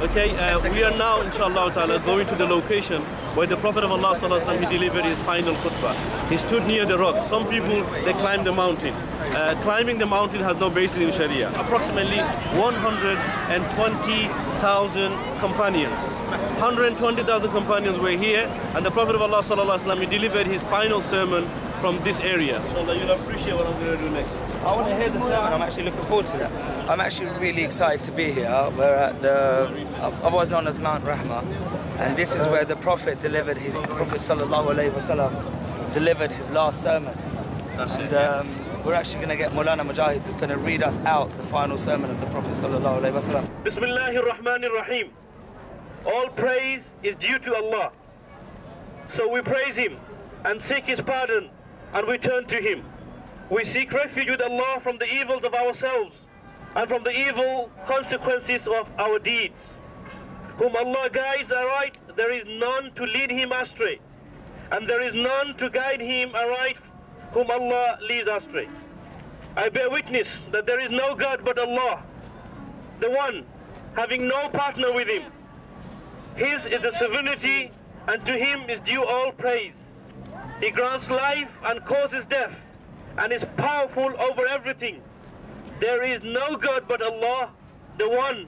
Okay, uh, we are now, inshallah ta'ala, going to the location where the Prophet of Allah sallallahu he delivered his final khutbah. He stood near the rock. Some people, they climbed the mountain. Uh, climbing the mountain has no basis in Sharia. Approximately 120,000 companions. 120,000 companions were here, and the Prophet of Allah sallallahu he delivered his final sermon from this area. Inshallah, you'll appreciate what I'm going to do next. I want to hear the sermon. I'm actually looking forward to that. I'm actually really excited to be here. We're at the, otherwise known as Mount Rahma, and this is where the Prophet delivered his, Prophet sallallahu alaihi wasallam delivered his last sermon. That's And it. yeah. um, we're actually going to get Maulana Mujahid who's going to read us out the final sermon of the Prophet sallallahu alaihi wasallam. Bismillahir Rahmanir Rahim. All praise is due to Allah. So we praise Him and seek His pardon and we turn to Him. We seek refuge with Allah from the evils of ourselves and from the evil consequences of our deeds. Whom Allah guides aright, there is none to lead him astray, and there is none to guide him aright, whom Allah leads astray. I bear witness that there is no God but Allah, the one having no partner with him. His is the sovereignty, and to him is due all praise. He grants life and causes death, and is powerful over everything. There is no God but Allah, the one.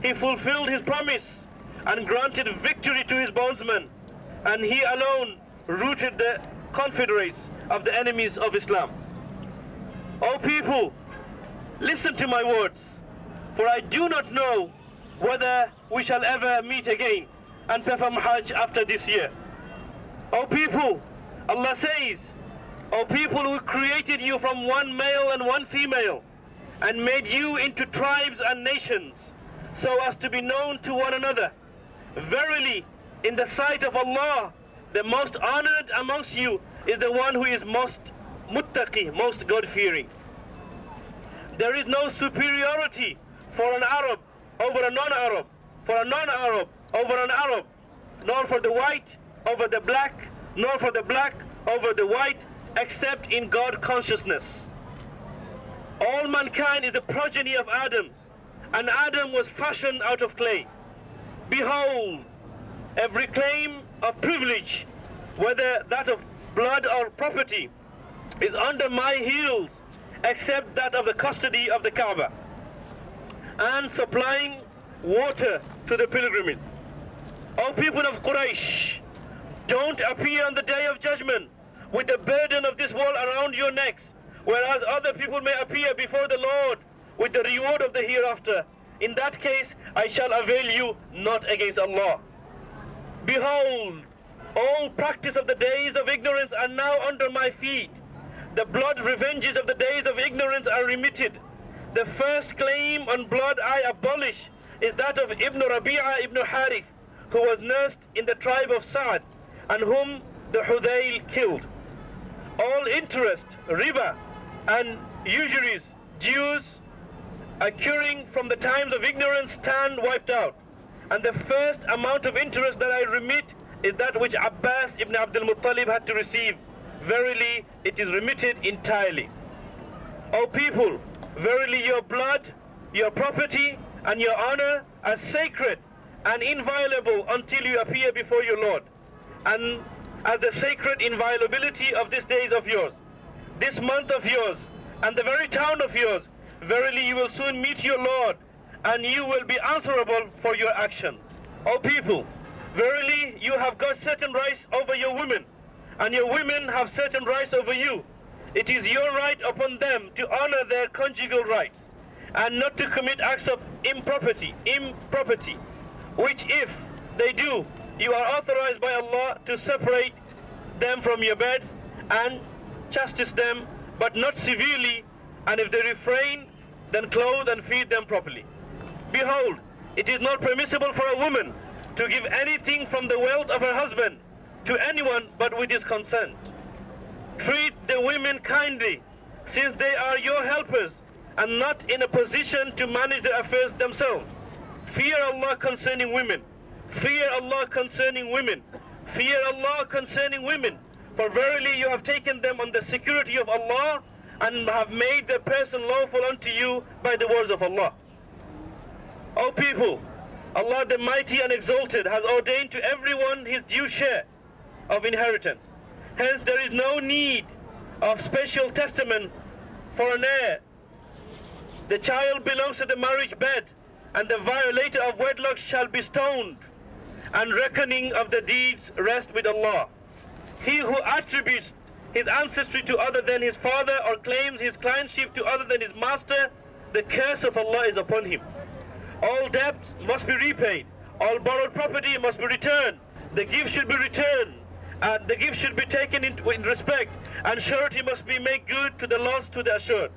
He fulfilled his promise and granted victory to his bondsmen, and he alone rooted the confederates of the enemies of Islam. O people, listen to my words, for I do not know whether we shall ever meet again and perform Hajj after this year. O people, Allah says, O people who created you from one male and one female, and made you into tribes and nations, so as to be known to one another. Verily, in the sight of Allah, the most honored amongst you is the one who is most muttaqi, most God-fearing. There is no superiority for an Arab over a non-Arab, for a non-Arab over an Arab, nor for the white over the black, nor for the black over the white, except in God consciousness. All mankind is the progeny of Adam, and Adam was fashioned out of clay. Behold, every claim of privilege, whether that of blood or property, is under my heels, except that of the custody of the Kaaba, and supplying water to the pilgrimage. O people of Quraysh, don't appear on the day of judgment with the burden of this world around your necks, whereas other people may appear before the Lord with the reward of the hereafter. In that case, I shall avail you not against Allah. Behold, all practice of the days of ignorance are now under my feet. The blood revenges of the days of ignorance are remitted. The first claim on blood I abolish is that of Ibn Rabi'a ibn Harith, who was nursed in the tribe of Sa'd, and whom the Hudayl killed. All interest, riba, and usuries, dues, occurring from the times of ignorance stand wiped out. And the first amount of interest that I remit is that which Abbas ibn Abdul Muttalib had to receive. Verily, it is remitted entirely. O people, verily your blood, your property, and your honor are sacred and inviolable until you appear before your Lord. And as the sacred inviolability of these days of yours, this month of yours, and the very town of yours, verily you will soon meet your Lord, and you will be answerable for your actions. O people, verily you have got certain rights over your women, and your women have certain rights over you. It is your right upon them to honor their conjugal rights, and not to commit acts of impropriety, impropriety, which if they do, you are authorized by Allah to separate them from your beds and chastise them, but not severely, and if they refrain, then clothe and feed them properly. Behold, it is not permissible for a woman to give anything from the wealth of her husband to anyone but with his consent. Treat the women kindly, since they are your helpers and not in a position to manage their affairs themselves. Fear Allah concerning women. Fear Allah concerning women. Fear Allah concerning women. For verily you have taken them on the security of Allah and have made their person lawful unto you by the words of Allah. O people, Allah the Mighty and Exalted has ordained to everyone his due share of inheritance. Hence there is no need of special testament for an heir. The child belongs to the marriage bed and the violator of wedlock shall be stoned and reckoning of the deeds rest with Allah. He who attributes his ancestry to other than his father or claims his clientship to other than his master, the curse of Allah is upon him. All debts must be repaid. All borrowed property must be returned. The gift should be returned. And the gift should be taken in, in respect. And surety must be made good to the lost to the assured.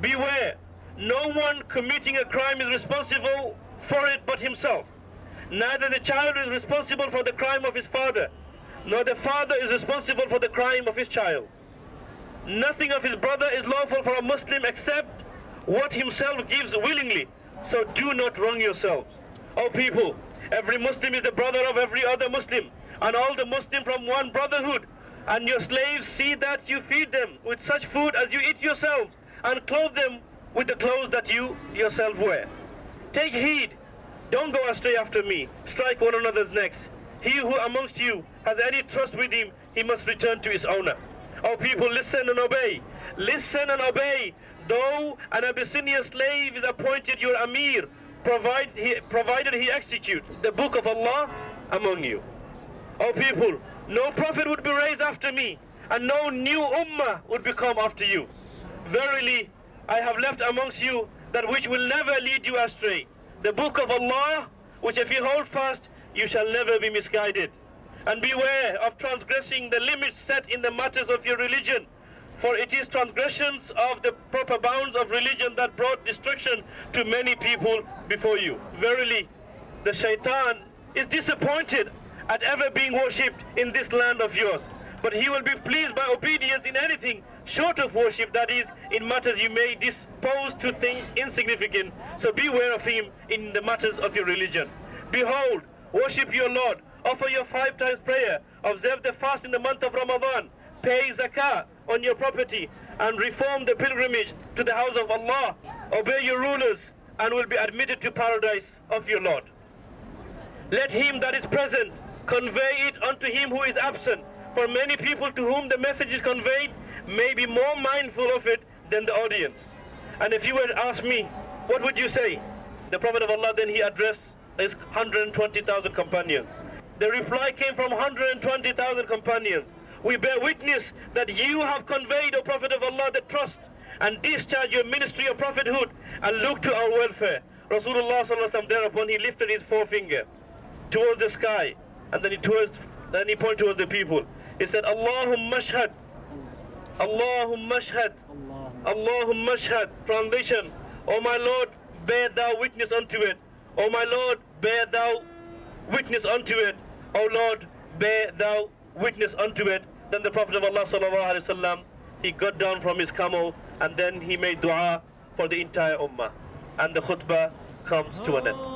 Beware, no one committing a crime is responsible for it but himself. Neither the child is responsible for the crime of his father, nor the father is responsible for the crime of his child. Nothing of his brother is lawful for a Muslim except what himself gives willingly. So do not wrong yourselves. O people, every Muslim is the brother of every other Muslim, and all the Muslim from one brotherhood. And your slaves see that you feed them with such food as you eat yourselves, and clothe them with the clothes that you yourself wear. Take heed, don't go astray after me, strike one another's necks. He who amongst you has any trust with him, he must return to his owner. O people, listen and obey. Listen and obey. Though an Abyssinian slave is appointed your Amir, provide he, provided he execute the book of Allah among you. O people, no prophet would be raised after me, and no new ummah would become after you. Verily, I have left amongst you that which will never lead you astray. The book of Allah, which if you hold fast, you shall never be misguided. And beware of transgressing the limits set in the matters of your religion, for it is transgressions of the proper bounds of religion that brought destruction to many people before you. Verily, the shaitan is disappointed at ever being worshipped in this land of yours. But he will be pleased by obedience in anything short of worship, that is, in matters you may dispose to think insignificant. So beware of him in the matters of your religion. Behold, worship your Lord, offer your five times prayer, observe the fast in the month of Ramadan, pay zakah on your property, and reform the pilgrimage to the house of Allah. Obey your rulers, and will be admitted to paradise of your Lord. Let him that is present convey it unto him who is absent. For many people to whom the message is conveyed may be more mindful of it than the audience. And if you were to ask me, what would you say? The Prophet of Allah then he addressed his 120,000 companions. The reply came from 120,000 companions. We bear witness that you have conveyed, O Prophet of Allah, the trust and discharge your ministry of prophethood and look to our welfare. Rasulullah thereupon he lifted his forefinger towards the sky and then he towards then he pointed towards the people. He said, Allahumma shahad. Allahumma shahad. Allahumma shahad. Translation, O my Lord, bear thou witness unto it. O my Lord, bear thou witness unto it. O Lord, bear thou witness unto it. Then the Prophet of Allah sallallahu alaihi wasallam, he got down from his camel and then he made dua for the entire ummah. And the khutbah comes to an end.